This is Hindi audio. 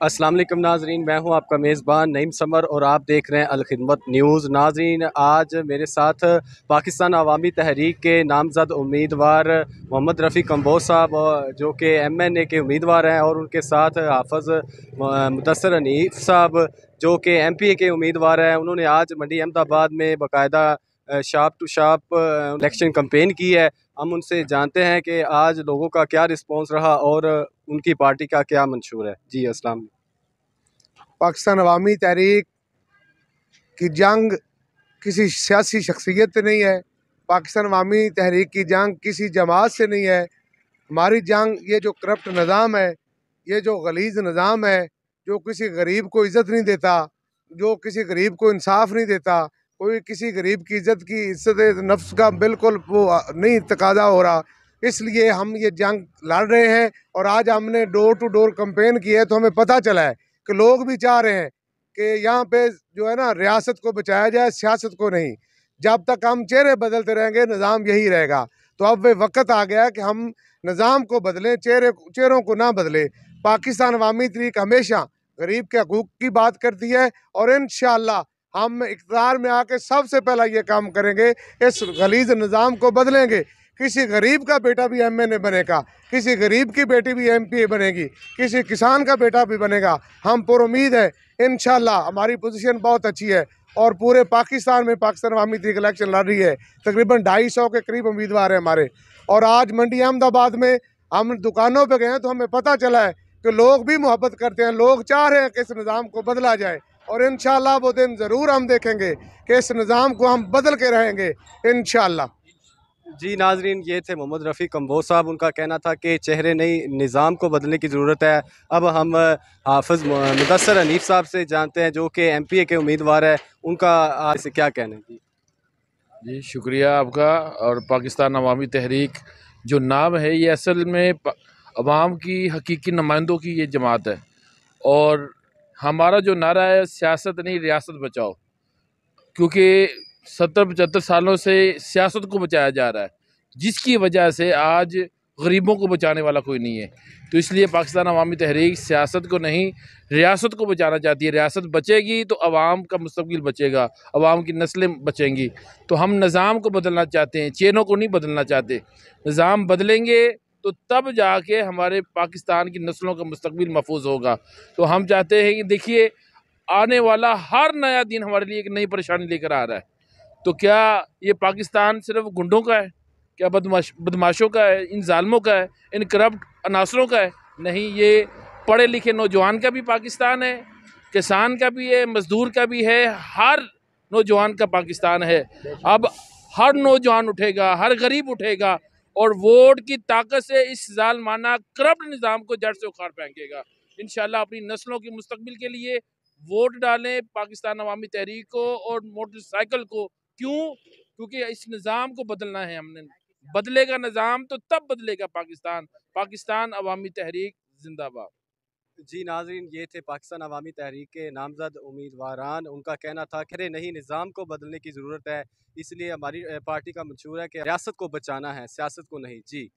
अस्सलाम वालेकुम नाजरीन, मैं हूँ आपका मेज़बान नईम समर और आप देख रहे हैं अलखिदमत न्यूज़। नाजरीन, आज मेरे साथ पाकिस्तान अवामी तहरीक के नामजद उम्मीदवार मोहम्मद रफ़ी कम्बोज साहब जो कि एम एन ए के उम्मीदवार हैं और उनके साथ हाफज मुदसर अनीफ साहब, जो कि एम पी ए के उम्मीदवार हैं। उन्होंने आज मंडी अहमदाबाद में बाकायदा shop to shop election campaign की है। हम उनसे जानते हैं कि आज लोगों का क्या रिस्पॉन्स रहा और उनकी पार्टी का क्या मंशूर है। जी, अस्सलाम पाकिस्तान अवामी तहरीक की जंग किसी सियासी शख्सियत से नहीं है। पाकिस्तान अवामी तहरीक की जंग किसी जमात से नहीं है। हमारी जंग ये जो करप्ट निज़ाम है, ये जो गलीज निज़ाम है, जो किसी गरीब को इज़्ज़त नहीं देता, जो किसी गरीब को इंसाफ नहीं देता कोई किसी गरीब की इज़्ज़त की, इज़्ज़त नफ्स का बिल्कुल वो नहीं तकाजा हो रहा। इसलिए हम ये जंग लड़ रहे हैं और आज हमने डोर टू डोर कंपेन की है तो हमें पता चला है कि लोग भी चाह रहे हैं कि यहाँ पे जो है ना, रियासत को बचाया जाए, सियासत को नहीं। जब तक हम चेहरे बदलते रहेंगे, निज़ाम यही रहेगा। तो अब वे वक्त आ गया कि हम निज़ाम को बदलें, चेहरे, चेहरों को ना बदलें। पाकिस्तान अवामी तरीक हमेशा गरीब के हकूक़ की बात करती है और इन हम इकतदार में आके सबसे पहला ये काम करेंगे, इस गलीज निज़ाम को बदलेंगे। किसी गरीब का बेटा भी एम एन ए बनेगा, किसी गरीब की बेटी भी एम पी ए बनेगी, किसी किसान का बेटा भी बनेगा। हम पुर उम्मीद है इन हमारी पोजीशन बहुत अच्छी है और पूरे पाकिस्तान में पाकिस्तान अवामी तरीक इलेक्शन लड़ रही है। तकरीबन ढाई सौ के करीब उम्मीदवार हैं हमारे। और आज मंडी अहमदाबाद में हम दुकानों पर गए हैं तो हमें पता चला है कि लोग भी मोहब्बत करते हैं, लोग चाह रहे हैं कि इस निज़ाम को बदला जाए। और इन वो दिन ज़रूर हम देखेंगे कि इस निज़ाम को हम बदल के रहेंगे इन जी नाजरीन ये थे मोहम्मद रफ़ी कम्बोज साहब। उनका कहना था कि चेहरे नई निज़ाम को बदलने की ज़रूरत है। अब हम हाफज मुदसर अनीफ साहब से जानते हैं जो कि एम पी ए के उम्मीदवार है। उनका आज क्या कहना है? जी जी शुक्रिया आपका। और पाकिस्तान अवामी तहरीक जो नाम है ये असल में अवाम की हकीकी नुमाइंदों की ये जमात है। और हमारा जो नारा है, सियासत नहीं, रियासत बचाओ। क्योंकि सत्तर, पचहत्तर सालों से सियासत को बचाया जा रहा है, जिसकी वजह से आज गरीबों को बचाने वाला कोई नहीं है। तो इसलिए पाकिस्तान अवामी तहरीक सियासत को नहीं, रियासत को बचाना चाहती है। रियासत बचेगी तो आवाम का मुस्तबिल बचेगा आवाम की नस्लें बचेंगी। तो हम निज़ाम को बदलना चाहते हैं, चेनों को नहीं बदलना चाहते। निज़ाम बदलेंगे तो तब जाके हमारे पाकिस्तान की नस्लों का मुस्तबिल महफूज होगा। तो हम चाहते हैं कि देखिए, आने वाला हर नया दिन हमारे लिए एक नई परेशानी लेकर आ रहा है। तो क्या ये पाकिस्तान सिर्फ़ गुंडों का है? क्या बदमाश, बदमाशों का है? इन ालमों का है? इन करप्ट अनासरों का है? नहीं, ये पढ़े लिखे नौजवान का भी पाकिस्तान है, किसान का भी है, मज़दूर का भी है, हर नौजवान का पाकिस्तान है। अब हर नौजवान उठेगा, हर गरीब उठेगा और वोट की ताकत से इस जालमाना करप्ट निज़ाम को जड़ से उखाड़ फेंकेगा। इन अपनी नस्लों की मुस्तबिल के लिए वोट डालें पाकिस्तान अवामी तहरीक को और मोटरसाइकिल को। क्यों? क्योंकि इस निज़ाम को बदलना है हमने। बदलेगा निज़ाम तो तब बदलेगा पाकिस्तान। पाकिस्तान अवामी तहरीक जिंदाबाद। जी नाजरीन, ये थे पाकिस्तान अवामी तहरीक के नामजद उम्मीदवारान। उनका कहना था खरे नहीं, निज़ाम को बदलने की ज़रूरत है, इसलिए हमारी पार्टी का मंशूर है कि रियासत को बचाना है, सियासत को नहीं। जी।